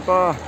Boy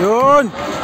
Yun!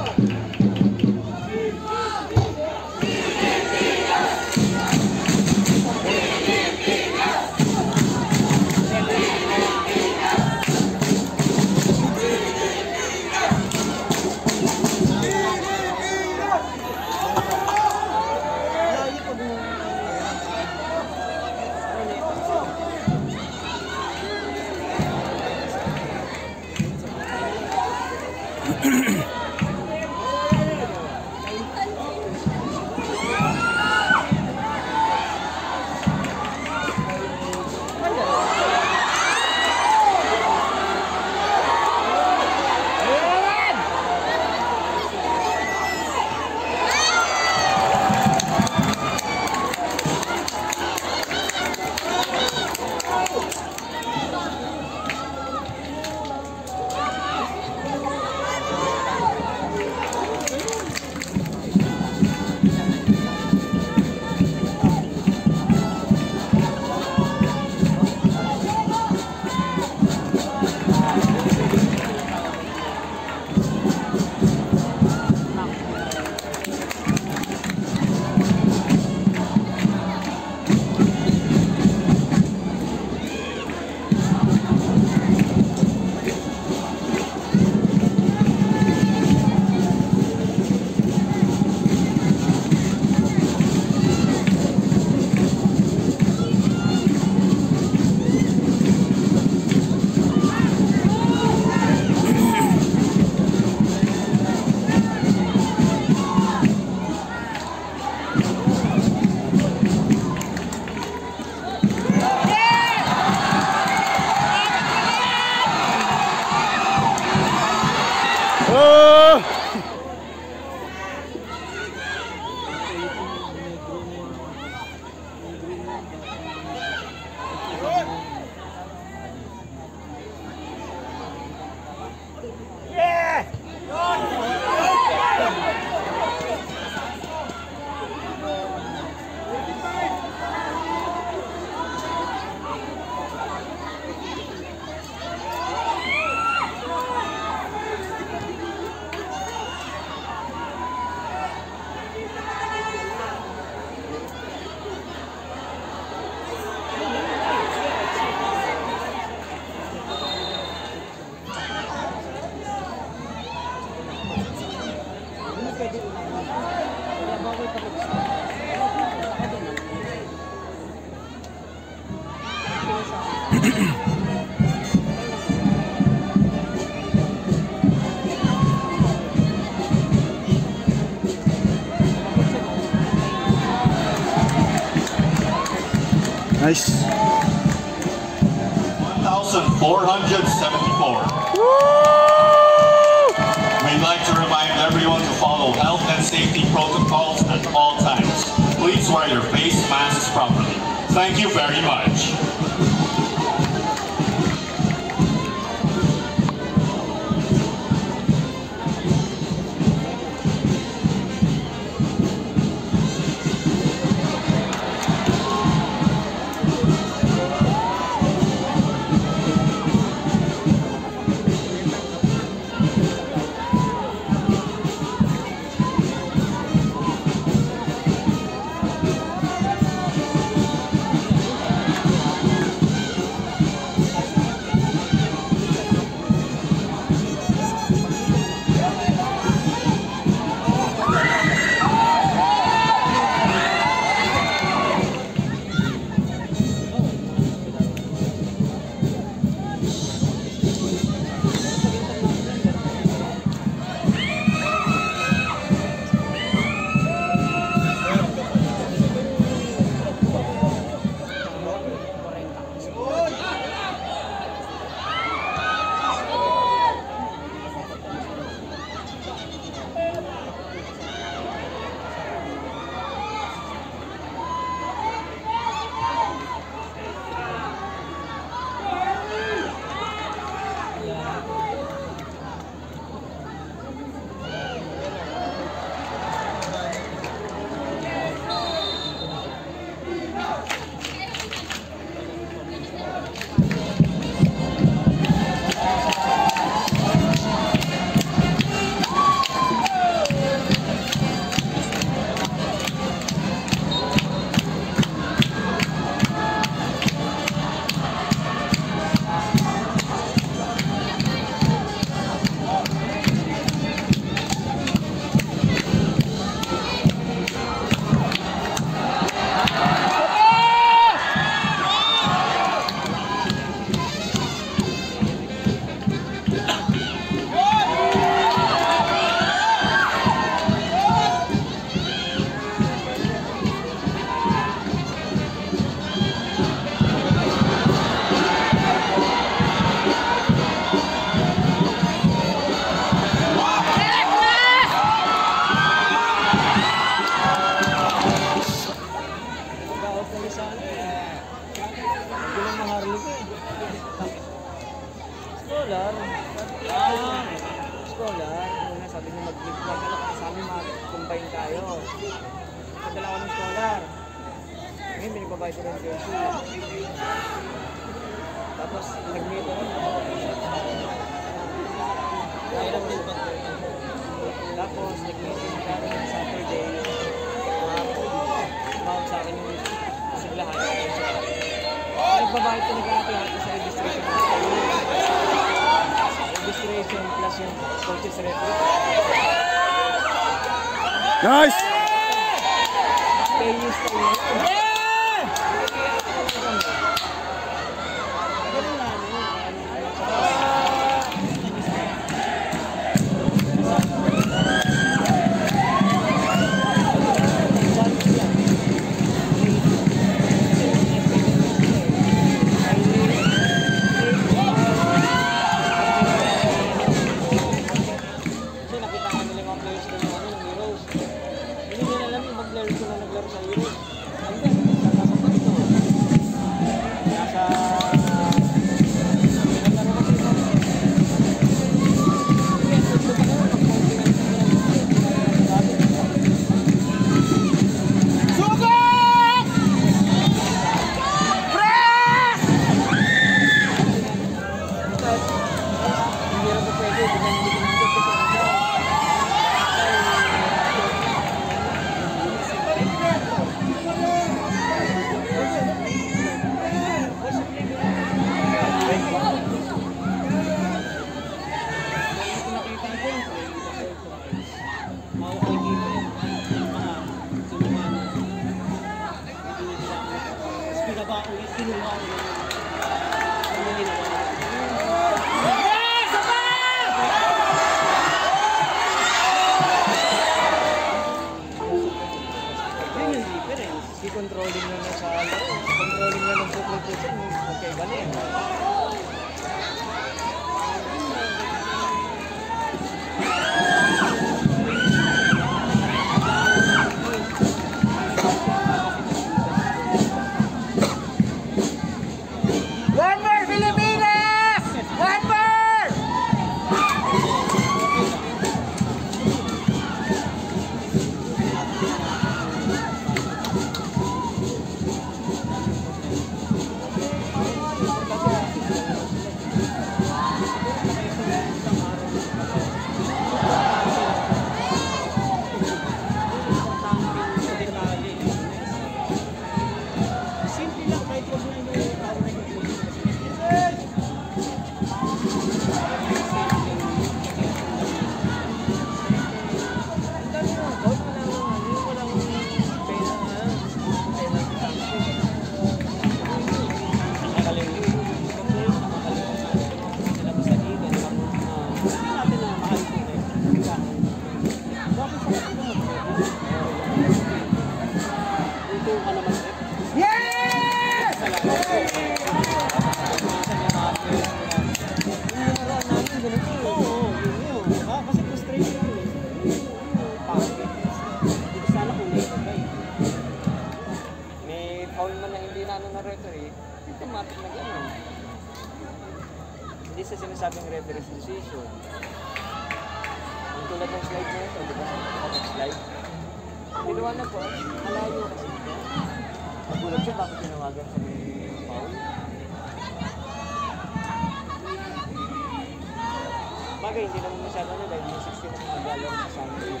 bagay, hindi naman masyado na dahil yung 60 na magalaw na sa amin.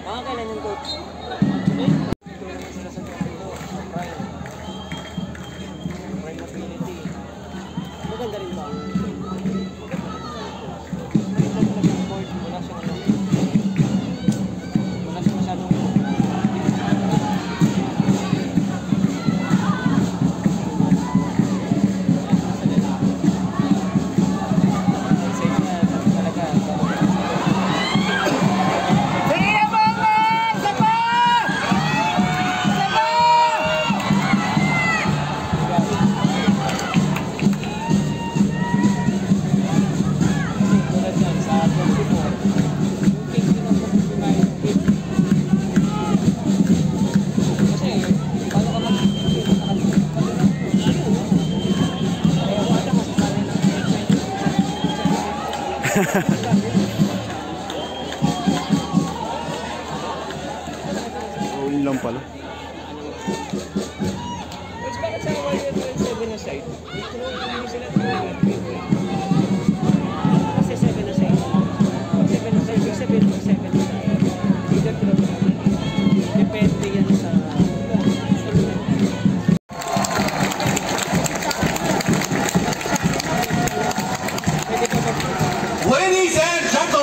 Mga kailan yung coach?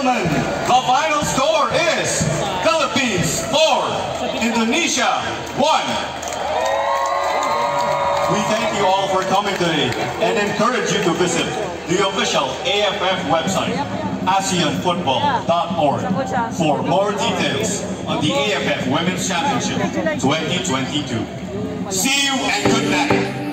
Gentlemen, the final score is Philippines 4, Indonesia 1. We thank you all for coming today and encourage you to visit the official AFF website, ASEANFootball.org, for more details on the AFF Women's Championship 2022. See you and good night.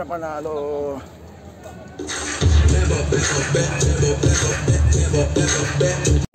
na panalo. Never, never, never, never, never, never, never.